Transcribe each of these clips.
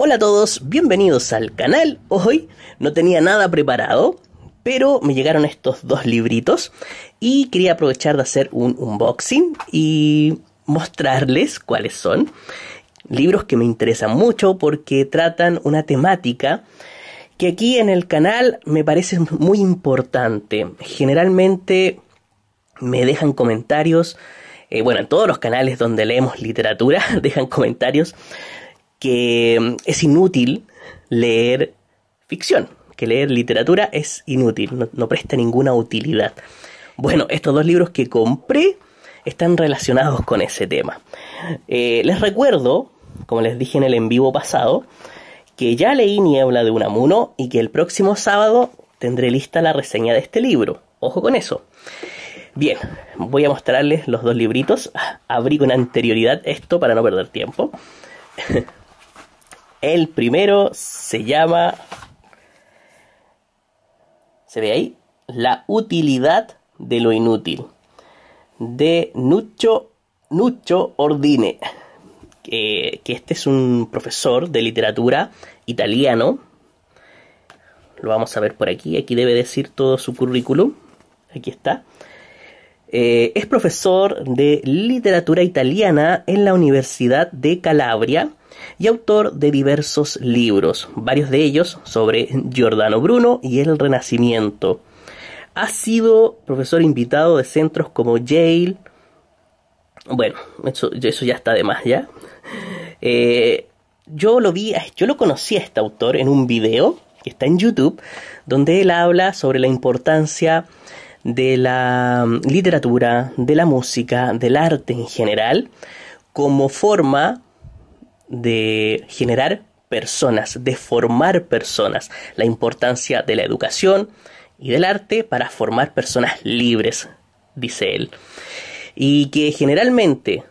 Hola a todos, bienvenidos al canal. Hoy no tenía nada preparado, pero me llegaron estos dos libritos y quería aprovechar de hacer un unboxing y mostrarles cuáles son. Libros que me interesan mucho porque tratan una temática que aquí en el canal me parece muy importante. Generalmente me dejan comentarios, eh, bueno, en todos los canales donde leemos literatura dejan comentarios que mm, es inútil leer ficción, que leer literatura es inútil, no, presta ninguna utilidad. Bueno, estos dos libros que compré están relacionados con ese tema. Eh, les recuerdo, como les dije en el en vivo pasado, que ya leí Niebla de Unamuno y que el próximo sábado tendré lista la reseña de este libro. Ojo con eso. Bien, voy a mostrarles los dos libritos. Abrí con anterioridad esto para no perder tiempo. El primero se llama, se ve ahí, La utilidad de lo inútil, de Nuccio, Nuccio Ordine, que este es un profesor de literatura italiano. Lo vamos a ver por aquí, aquí debe decir todo su currículum, aquí está. Eh, es profesor de literatura italiana en la Universidad de Calabria y autor de diversos libros, varios de ellos sobre Giordano Bruno y el Renacimiento. Ha sido profesor invitado de centros como Yale. Bueno, eso, ya está de más ya. Eh, yo lo vi, yo lo conocí a este autor en un video que está en YouTube, donde él habla sobre la importancia de la literatura, de la música, del arte en general, como forma de generar personas, de formar personas, la importancia de la educación y del arte para formar personas libres, dice él. Y que generalmente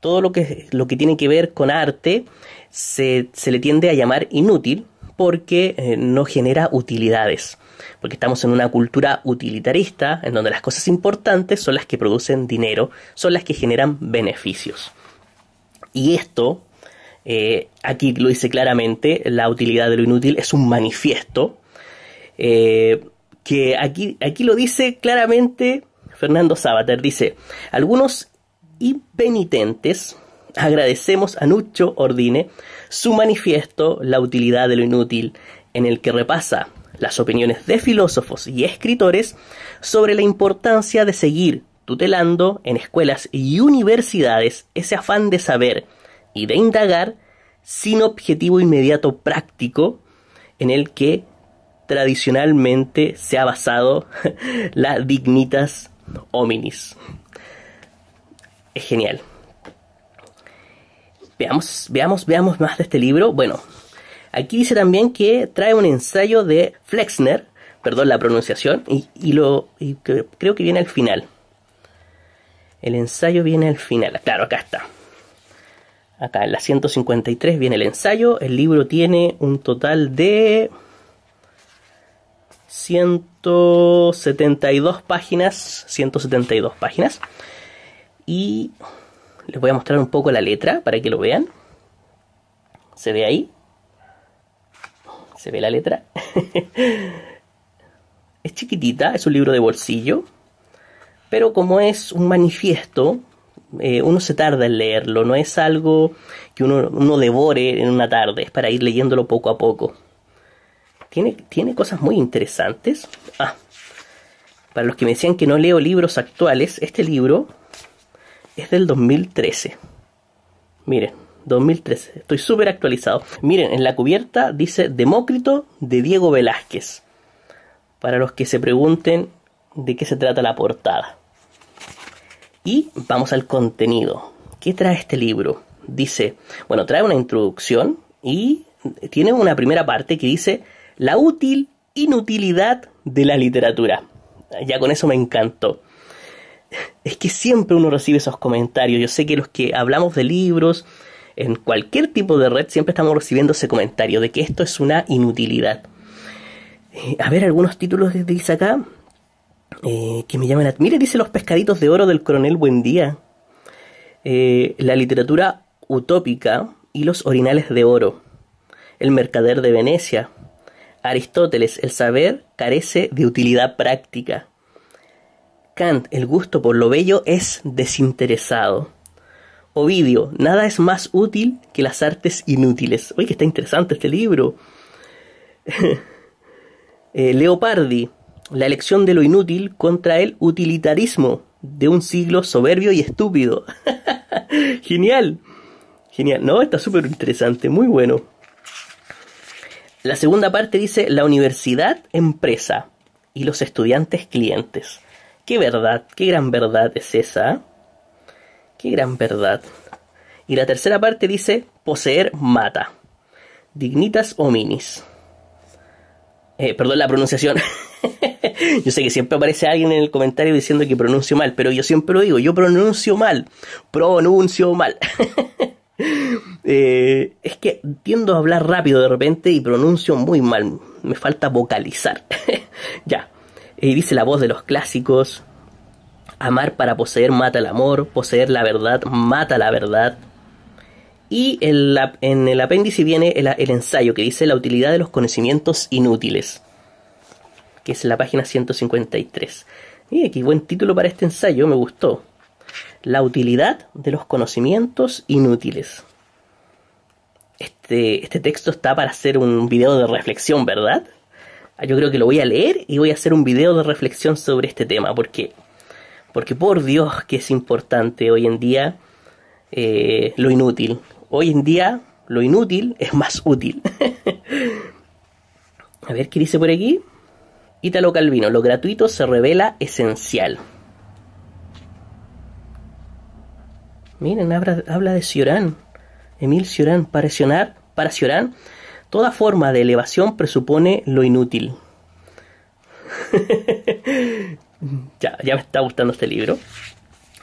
todo lo que, lo que tiene que ver con arte se, se le tiende a llamar inútil porque eh, no genera utilidades. Porque estamos en una cultura utilitarista en donde las cosas importantes son las que producen dinero, son las que generan beneficios. Y esto eh, aquí lo dice claramente, la utilidad de lo inútil es un manifiesto, eh, que aquí, aquí lo dice claramente Fernando Sabater, dice, algunos impenitentes agradecemos a Nucho Ordine su manifiesto La utilidad de lo inútil, en el que repasa las opiniones de filósofos y escritores sobre la importancia de seguir tutelando en escuelas y universidades ese afán de saber y de indagar sin objetivo inmediato práctico en el que tradicionalmente se ha basado la dignitas hominis. Es genial. Veamos, veamos, veamos más de este libro. Bueno, aquí dice también que trae un ensayo de Flexner, perdón la pronunciación, y, lo creo que viene al final. El ensayo viene al final. Claro, acá está. Acá en la 153 viene el ensayo. El libro tiene un total de 172 páginas. 172 páginas. Y les voy a mostrar un poco la letra para que lo vean. ¿Se ve ahí? ¿Se ve la letra? es chiquitita, es un libro de bolsillo. Pero como es un manifiesto, eh, uno se tarda en leerlo, no es algo que uno, devore en una tarde, es para ir leyéndolo poco a poco. Tiene, tiene cosas muy interesantes. Ah, para los que me decían que no leo libros actuales, este libro es del 2013. Miren, 2013. Estoy súper actualizado. Miren, en la cubierta dice Demócrito de Diego Velázquez. Para los que se pregunten de qué se trata la portada. Y vamos al contenido. ¿Qué trae este libro? Dice, bueno, trae una introducción y tiene una primera parte que dice la útil inutilidad de la literatura. Ya con eso me encantó. Es que siempre uno recibe esos comentarios. Yo sé que los que hablamos de libros, en cualquier tipo de red, siempre estamos recibiendo ese comentario de que esto es una inutilidad. Eh, a ver, algunos títulos que dice acá. Eh, que me llaman a... Mire, dice Los pescaditos de oro del coronel Buendía. Eh, la literatura utópica y los orinales de oro. El mercader de Venecia. Aristóteles, el saber carece de utilidad práctica. Kant, el gusto por lo bello es desinteresado. Ovidio, nada es más útil que las artes inútiles. Oye, que está interesante este libro. Eh, Leopardi, la elección de lo inútil contra el utilitarismo de un siglo soberbio y estúpido. Genial. Genial. No, está súper interesante, muy bueno. La segunda parte dice la universidad empresa y los estudiantes clientes. Qué verdad, qué gran verdad es esa. Qué gran verdad. Y la tercera parte dice poseer mata. Dignitas hominis. Eh, perdón la pronunciación. yo sé que siempre aparece alguien en el comentario diciendo que pronuncio mal, pero yo siempre lo digo, yo pronuncio mal. Pronuncio mal. Eh, es que tiendo a hablar rápido de repente y pronuncio muy mal. Me falta vocalizar. ya. Y dice la voz de los clásicos. Amar para poseer mata el amor. Poseer la verdad mata la verdad. Y en, el apéndice viene el, ensayo que dice la utilidad de los conocimientos inútiles. Que es la página 153. Mira, qué buen título para este ensayo, me gustó. La utilidad de los conocimientos inútiles. Este, este texto está para hacer un video de reflexión, ¿verdad? Ah, yo creo que lo voy a leer y voy a hacer un video de reflexión sobre este tema, porque, porque por Dios que es importante hoy en día eh, lo inútil. Hoy en día lo inútil es más útil. a ver qué dice por aquí. Ítalo Calvino, lo gratuito se revela esencial. Miren, habla, de Ciorán. Emil Ciorán, para Ciorán, para toda forma de elevación presupone lo inútil. ya, ya me está gustando este libro.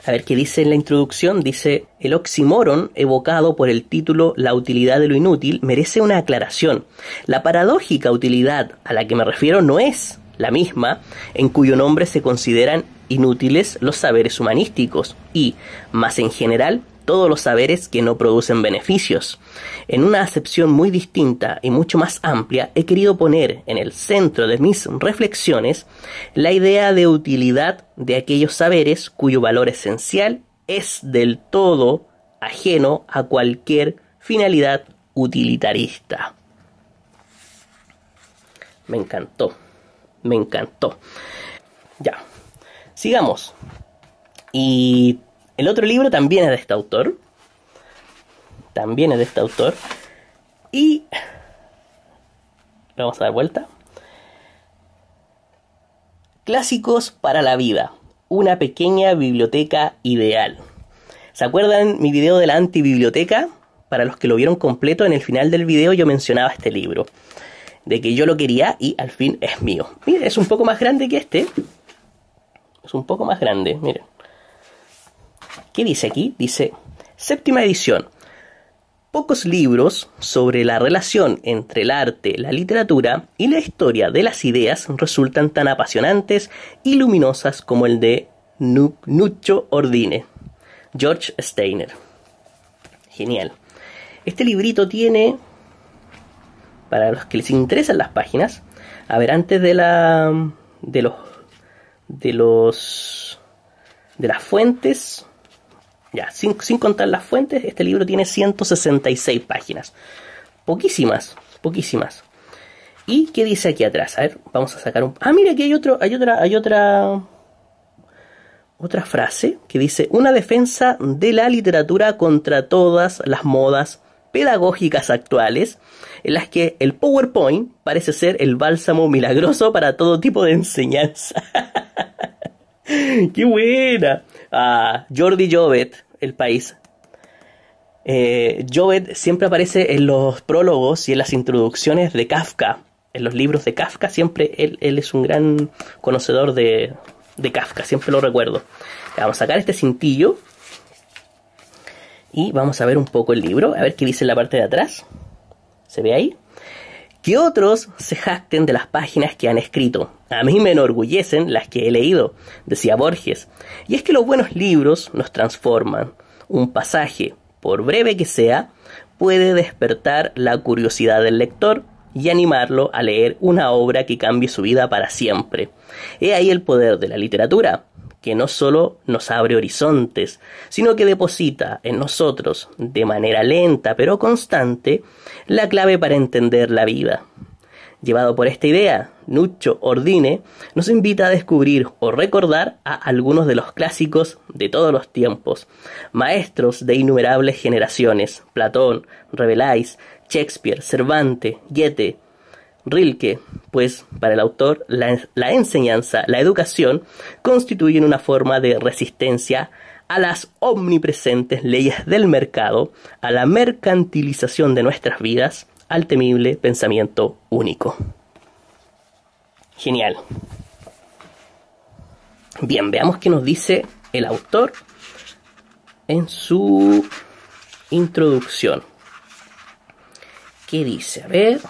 A ver qué dice en la introducción. Dice, el oxímoron evocado por el título La utilidad de lo inútil merece una aclaración. La paradójica utilidad a la que me refiero no es la misma en cuyo nombre se consideran inútiles los saberes humanísticos y, más en general, todos los saberes que no producen beneficios. En una acepción muy distinta y mucho más amplia, he querido poner en el centro de mis reflexiones la idea de utilidad de aquellos saberes cuyo valor esencial es del todo ajeno a cualquier finalidad utilitarista. Me encantó, me encantó. Ya, sigamos. Y el otro libro también es de este autor. También es de este autor. Y... Vamos a dar vuelta. Clásicos para la vida. Una pequeña biblioteca ideal. ¿Se acuerdan mi video de la antibiblioteca? Para los que lo vieron completo, en el final del video yo mencionaba este libro. De que yo lo quería y al fin es mío. Miren, es un poco más grande que este. Es un poco más grande, miren. ¿Qué dice aquí? Dice, séptima edición. Pocos libros sobre la relación entre el arte, la literatura y la historia de las ideas resultan tan apasionantes y luminosas como el de Nuccio Ordine, George Steiner. Genial. Este librito tiene, para los que les interesan las páginas, a ver, antes de la, de los, de los, de las fuentes, ya, sin, contar las fuentes, este libro tiene 166 páginas. Poquísimas, poquísimas. ¿Y qué dice aquí atrás? A ver, vamos a sacar un... Ah, mira, aquí hay, otro, hay otra... Hay otra otra frase que dice una defensa de la literatura contra todas las modas pedagógicas actuales en las que el PowerPoint parece ser el bálsamo milagroso para todo tipo de enseñanza. ¡Qué buena! a Jordi Jovet, el país. Eh, Jovet siempre aparece en los prólogos y en las introducciones de Kafka. En los libros de Kafka siempre él, es un gran conocedor de, de Kafka, siempre lo recuerdo. Vamos a sacar este cintillo y vamos a ver un poco el libro, a ver qué dice en la parte de atrás. ¿Se ve ahí? Que otros se jacten de las páginas que han escrito. A mí me enorgullecen las que he leído, decía Borges. Y es que los buenos libros nos transforman. Un pasaje, por breve que sea, puede despertar la curiosidad del lector y animarlo a leer una obra que cambie su vida para siempre. He ahí el poder de la literatura, que no solo nos abre horizontes, sino que deposita en nosotros, de manera lenta pero constante, la clave para entender la vida. Llevado por esta idea, Nucho Ordine nos invita a descubrir o recordar a algunos de los clásicos de todos los tiempos, maestros de innumerables generaciones, Platón, Rabelais, Shakespeare, Cervantes, Goethe, Rilke, pues para el autor la, enseñanza, la educación, constituyen una forma de resistencia a las omnipresentes leyes del mercado, a la mercantilización de nuestras vidas, al temible pensamiento único. Genial. Bien, veamos qué nos dice el autor en su introducción. ¿Qué dice? A ver.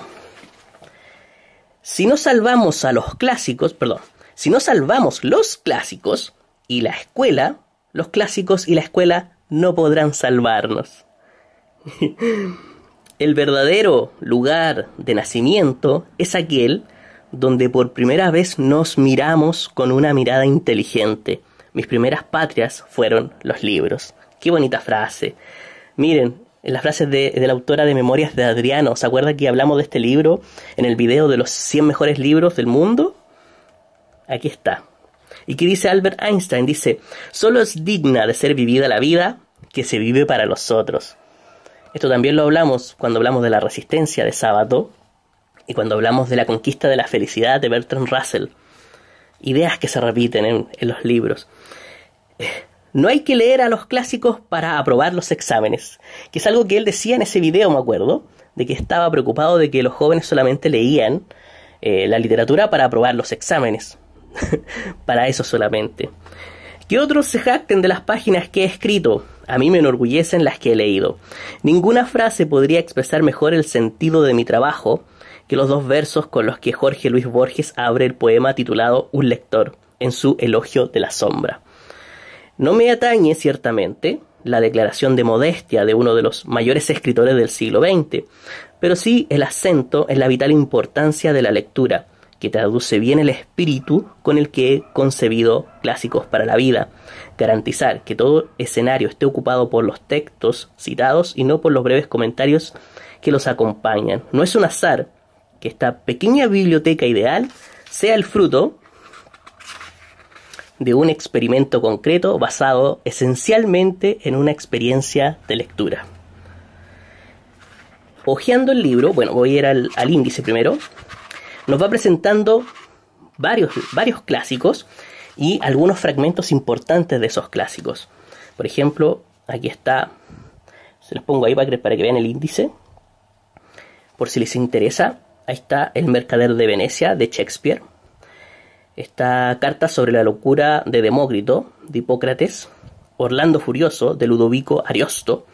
Si no salvamos a los clásicos, perdón, si no salvamos los clásicos y la escuela, los clásicos y la escuela no podrán salvarnos. El verdadero lugar de nacimiento es aquel donde por primera vez nos miramos con una mirada inteligente. Mis primeras patrias fueron los libros. Qué bonita frase. Miren, en las frases de, la autora de Memorias de Adriano, ¿se acuerda que hablamos de este libro en el video de los 100 mejores libros del mundo? Aquí está. ¿Y qué dice Albert Einstein? Dice, solo es digna de ser vivida la vida que se vive para los otros. Esto también lo hablamos cuando hablamos de la resistencia de Sábato y cuando hablamos de la conquista de la felicidad de Bertrand Russell. Ideas que se repiten en, los libros. No hay que leer a los clásicos para aprobar los exámenes, que es algo que él decía en ese video, me acuerdo, de que estaba preocupado de que los jóvenes solamente leían eh, la literatura para aprobar los exámenes. para eso solamente. Que otros se jacten de las páginas que he escrito, a mí me enorgullecen las que he leído. Ninguna frase podría expresar mejor el sentido de mi trabajo que los dos versos con los que Jorge Luis Borges abre el poema titulado Un lector, en su elogio de la sombra. No me atañe, ciertamente, la declaración de modestia de uno de los mayores escritores del siglo XX, pero sí el acento en la vital importancia de la lectura, que traduce bien el espíritu con el que he concebido clásicos para la vida, garantizar que todo escenario esté ocupado por los textos citados y no por los breves comentarios que los acompañan. No es un azar que esta pequeña biblioteca ideal sea el fruto de un experimento concreto basado esencialmente en una experiencia de lectura. Ojeando el libro, bueno, voy a ir al, índice primero, nos va presentando varios, varios clásicos y algunos fragmentos importantes de esos clásicos. Por ejemplo, aquí está, se los pongo ahí para que, para que vean el índice, por si les interesa. Ahí está El Mercader de Venecia de Shakespeare. Está Carta sobre la locura de Demócrito de Hipócrates. Orlando Furioso de Ludovico Ariosto.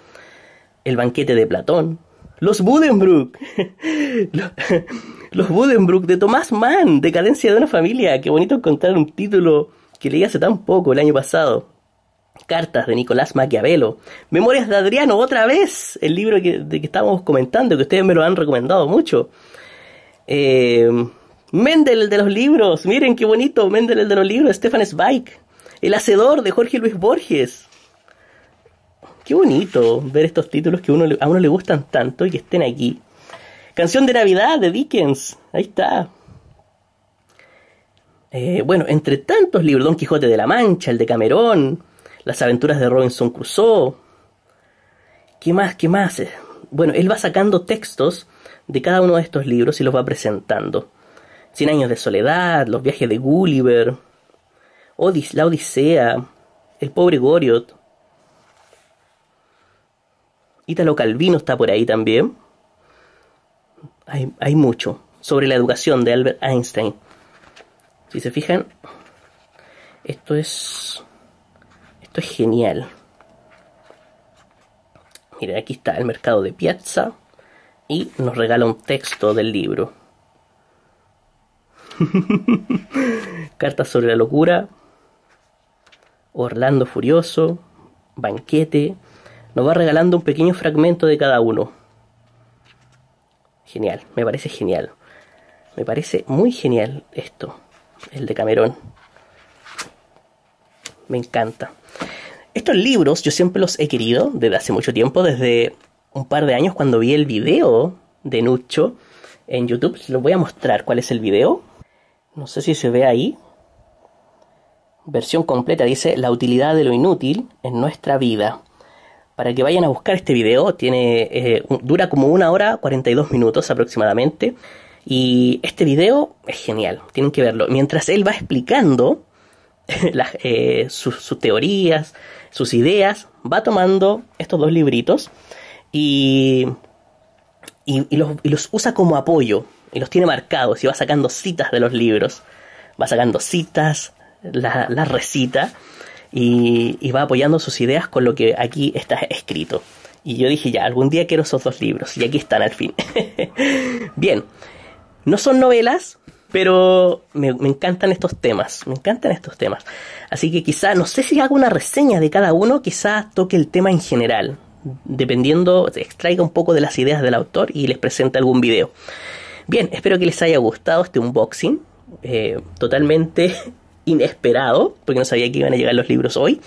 El banquete de Platón. Los Budenbrook. Los Budenbrook de Tomás Mann, Decadencia de una familia. Qué bonito encontrar un título que leí hace tan poco, el año pasado. Cartas de Nicolás Maquiavelo. Memorias de Adriano, otra vez. El libro de que estábamos comentando, que ustedes me lo han recomendado mucho. Eh, Mendel, el de los libros. Miren qué bonito. Mendel, el de los libros. Stefan Zweig. El Hacedor de Jorge Luis Borges. Qué bonito ver estos títulos que uno, a uno le gustan tanto y que estén aquí. Canción de Navidad de Dickens. Ahí está. Eh, bueno, entre tantos libros, Don Quijote de la Mancha, el de Camerón, Las aventuras de Robinson Crusoe. ¿Qué más? ¿Qué más? Bueno, él va sacando textos de cada uno de estos libros y los va presentando. Cien años de soledad, Los viajes de Gulliver, Odis, La Odisea, El pobre Goriot. Ítalo Calvino está por ahí también hay, mucho sobre la educación de Albert Einstein. Si se fijan, esto es esto es genial. Miren, aquí está el mercado de Piazza y nos regala un texto del libro. Cartas sobre la locura, Orlando Furioso, Banquete, nos va regalando un pequeño fragmento de cada uno. Genial, me parece genial. Me parece muy genial esto, el de Camerón. Me encanta. Estos libros yo siempre los he querido desde hace mucho tiempo, desde un par de años cuando vi el video de Nucho en YouTube. Les voy a mostrar cuál es el video. No sé si se ve ahí. Versión completa dice la utilidad de lo inútil en nuestra vida. Para que vayan a buscar este video, tiene, eh, dura como una hora 42 minutos aproximadamente. Y este video es genial, tienen que verlo. Mientras él va explicando eh, sus, teorías, sus ideas, va tomando estos dos libritos y, y, los, usa como apoyo. Y los tiene marcados y va sacando citas de los libros. Va sacando citas, las la recita y, va apoyando sus ideas con lo que aquí está escrito. Y yo dije, ya, algún día quiero esos dos libros. Y aquí están al fin. Bien, no son novelas, pero me, encantan estos temas, me encantan estos temas. Así que quizá, no sé si hago una reseña de cada uno, quizá toque el tema en general, dependiendo, extraiga un poco de las ideas del autor y les presente algún video. Bien, espero que les haya gustado este unboxing, eh, totalmente inesperado, porque no sabía que iban a llegar los libros hoy.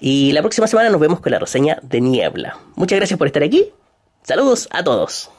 Y la próxima semana nos vemos con la reseña de Niebla. Muchas gracias por estar aquí. Saludos a todos.